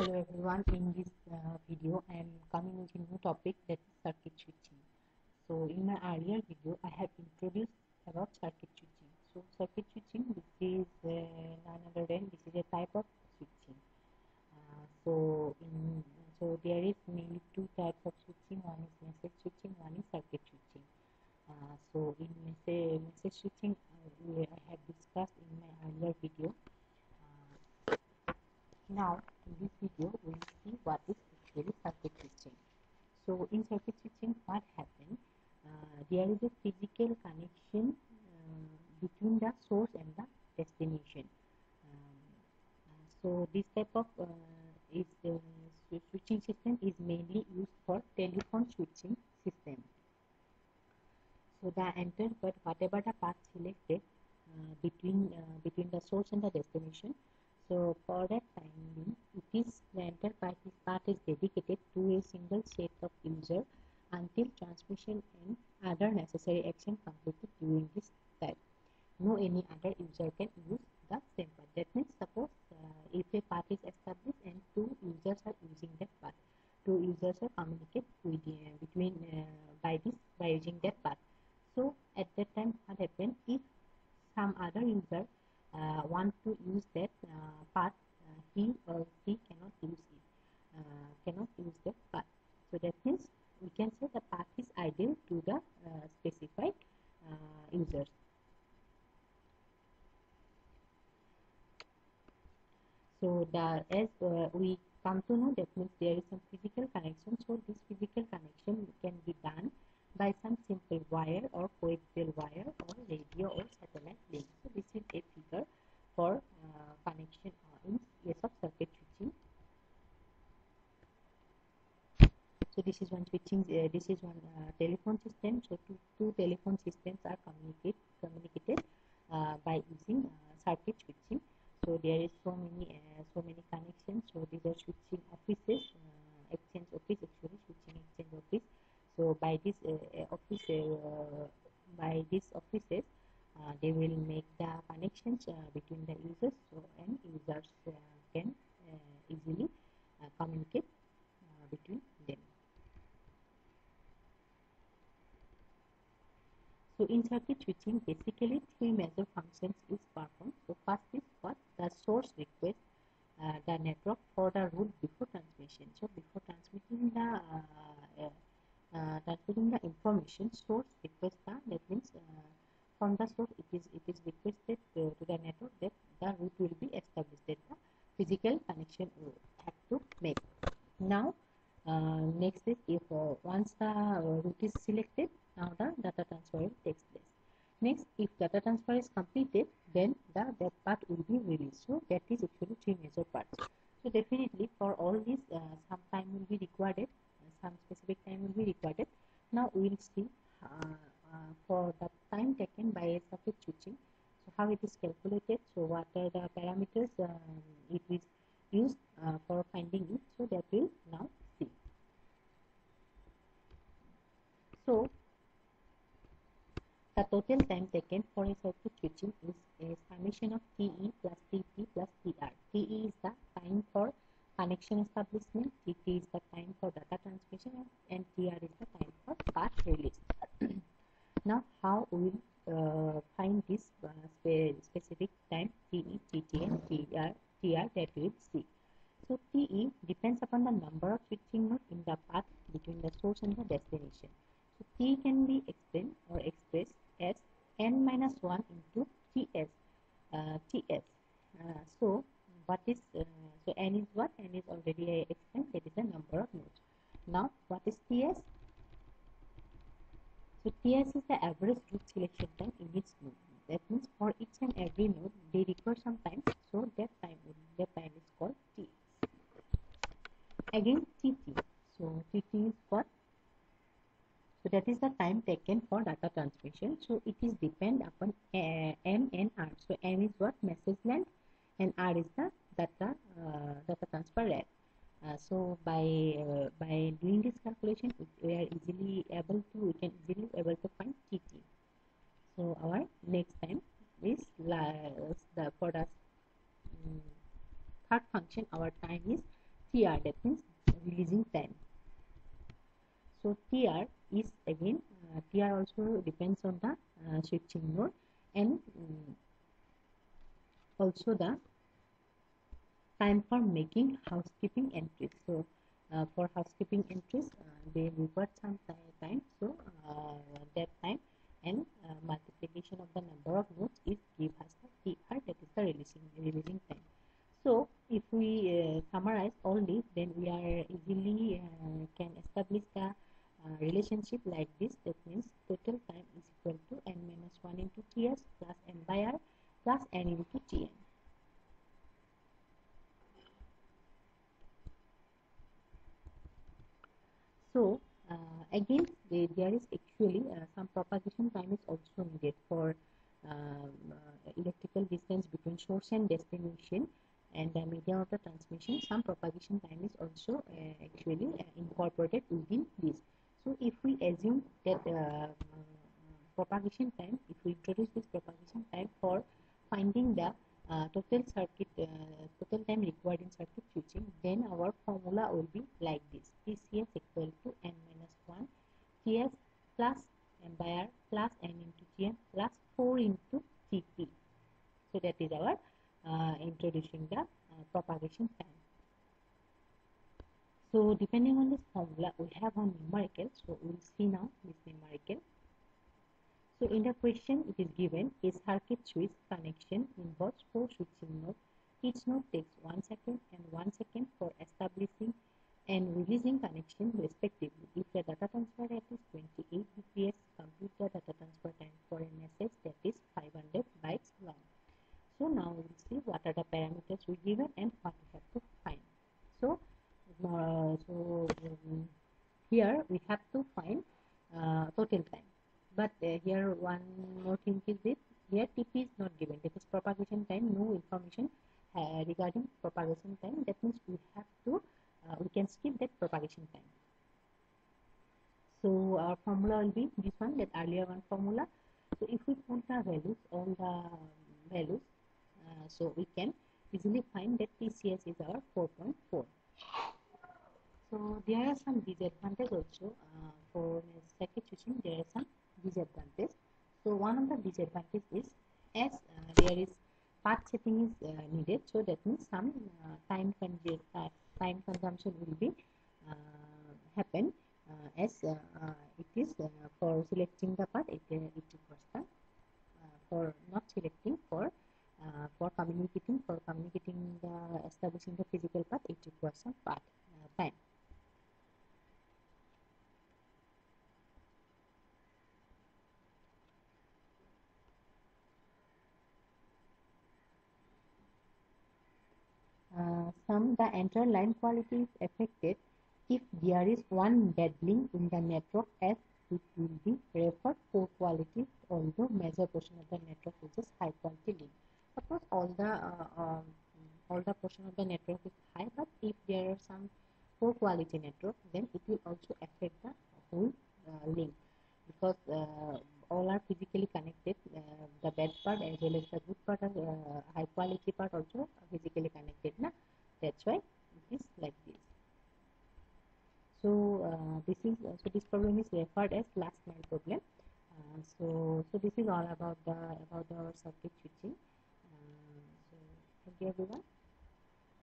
Hello everyone, in this uh, video I am coming with a new topic that is circuit switching. So in my earlier video I have introduced about circuit switching. So circuit switching this is uh, none other than this is a type of switching. Uh, so in so there is mainly two types of switching. One is message switching, one is circuit switching. Uh, so in message, message switching uh, I have discussed in my earlier video now, in this video, we will see what is actually circuit switching. So, in circuit switching, what happens? Uh, is physical connection uh, between the source and the destination. Um, uh, so, this type of uh, is uh, switching system is mainly used for telephone switching system. So, the enter, but whatever the path selected uh, between between the source and the destination so for that time it is the entire part is dedicated to a single set of user until transmission and other necessary action completed during this time. No any other user can use the same path. That means suppose uh, if a path is established and two users are using that path, two users are communicate with, uh, between uh, by this by using that path. So at that time, what happen if some other user uh, want to use that uh, path, uh, he or she cannot use it, cannot use that path. So that means we can say the path is ideal to the specified users. So the as uh, we come to know that means there is some physical connection. So this physical connection can be done by some simple wire or coaxial wire or radio or satellite link. So this is a figure for uh, connection in case of circuit switching. So this is one switching. Uh, this is one uh, telephone system. So two, two telephone systems are communicate communicated uh, by using uh, circuit switching. So there is so many so many connections. So these are switching offices, uh, exchange office actually switching exchange office so by this uh, uh, office uh, by these offices uh, they will make the connections uh, between the users so and users can easily communicate between them So in circuit switching, basically three major functions is performed. So first is what the source request the network for the route before transmission. So before transmitting the uh, uh, uh, transmitting the information source request the that means uh, from the source it is it is requested to, to the network that the route will be established that the physical connection will have to make now next is if once the route is selected now the data transfer takes place next if data transfer is completed then the that part will be released so that is actually three major parts so definitely for all these uh, some time will be required some specific time will be required. Now we will see uh, uh, for the time taken by a circuit switching. So how it is calculated. So what are the parameters um, it is used uh, for finding it. So that we will now see. So the total time taken for a circuit switching is a summation of TE plus TP plus TR. TE is the time for connection establishment, TT is the time for data transmission and TR is the time for path release. now how we will uh, find this uh, spe specific time TE, TT and TR, TR that we will see. So TE depends upon the number of switching nodes in the path between the source and the destination. So T can be explained or expressed as n minus 1 into TS. Uh, TS. Uh, so what is uh, so n is what? n is already I explained that is the number of nodes. Now what is ts? So ts is the average route selection time in each node. That means for each and every node they require some time. So that time that time is called ts. Again tt so tt is what so that is the time taken for data transmission. So it is depend upon uh, m and r so m is what message length and is the data uh, data transfer rate. Uh, so by uh, by doing this calculation we are easily able to we can easily able to find tt so our next time is the for the um, third function our time is TR that means releasing time. So TR is again uh, TR also depends on the uh, switching node and um, also the time for making housekeeping entries. So uh, for housekeeping entries uh, they require some time so uh, that time and uh, multiplication of the number of nodes is give us the TR that is the releasing releasing time. So if we summarize all this then we are easily can establish the uh, relationship like this. That means total time is equal to n minus 1 into ts plus n by r plus n into tn so uh, again there is actually uh, some propagation time is also needed for um, uh, electrical distance between source and destination and the medium of the transmission. Some propagation time is also uh, actually uh, incorporated within this. So if we assume that uh, propagation time if we introduce this propagation time for finding the total circuit total time required in circuit switching then our formula will be like this. Tcs equal to n minus 1 ts plus r plus n into tn plus 4 into tp so that is our uh, introducing the uh, propagation time. So depending on this formula, we have one numerical. So we'll see now this numerical. So in the question, it is given a circuit switch connection involves four switching nodes. Each node takes one second and one second for establishing and releasing connection respectively. If the data transfer rate is 28 bps, compute the data transfer time for a message that is 500 bytes long. So now we'll see what are the parameters we given and what we have to find. So, uh, so um, here we have to find uh, total time. But uh, here one more thing is this. Here TP is not given. That is propagation time. No information uh, regarding propagation time. That means we have to uh, we can skip that propagation time. So our formula will be this one. That earlier one formula. So if we put the values, all the values uh, so we can easily find that TCS is our 4.4. So there are some disadvantages also uh, for switching. There are some disadvantages. So one of the disadvantages is as uh, there is path setting is uh, needed. So that means some uh, time time consumption will be happen as it is for selecting the path. It, it requires the for not selecting for uh, for communicating for communicating the establishing the physical path it requires some path uh, time. Uh, some the entire line quality is affected if there is one dead link in the network as it will be referred poor quality although major portion of the network is high quality link all the uh, um, all the portion of the network is high but if there are some poor quality network then it will also affect the whole uh, link. Because uh, all are physically connected uh, the bad part as well as the good part of uh, high quality part also physically connected na? That's why it is like this. So uh, this is so this problem is referred as last mile problem. So so this is all about the about our circuit switching Thank you everyone.